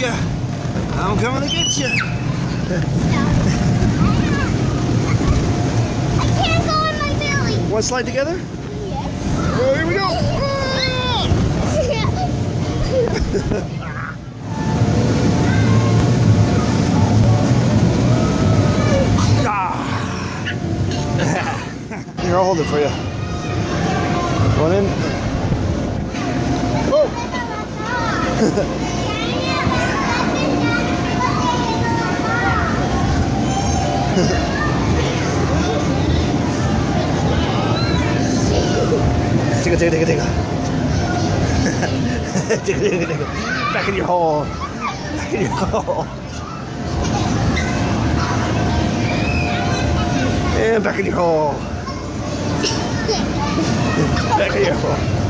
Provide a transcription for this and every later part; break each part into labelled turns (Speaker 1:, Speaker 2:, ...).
Speaker 1: you. I'm coming to get you.
Speaker 2: I can't go in my belly.
Speaker 1: Want to slide together?
Speaker 2: Yes.
Speaker 1: Oh, here we go. Here, I'll hold it for you. One in. Take oh. 这个这个这个这个。这个这个这个。白克尼红。白克尼红。嗯，白克尼红。白克尼红。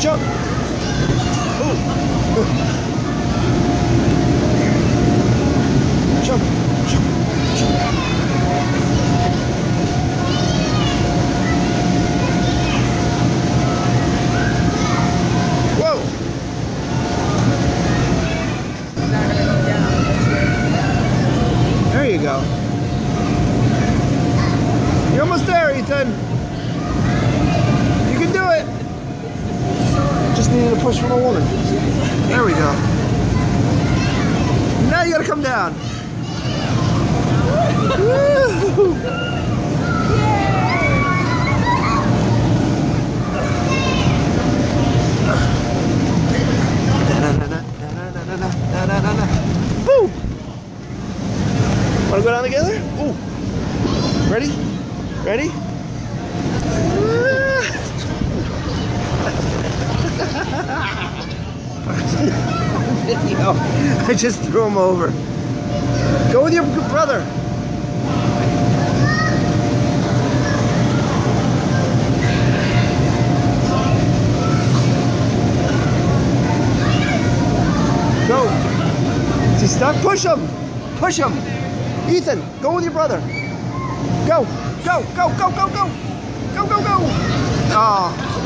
Speaker 1: Jump. Jump, jump, jump. Whoa. There you go. You're almost there, Ethan. You can do it. Just needed a push from a woman. There we go. Now you gotta come down. Woo! Wanna go down together? Ooh. Ready? Ready? video. I just threw him over. Go with your brother. Go. Is he stuck? Push him. Push him. Ethan, go with your brother. Go. Go, go, go, go, go. Go, go, go. Oh.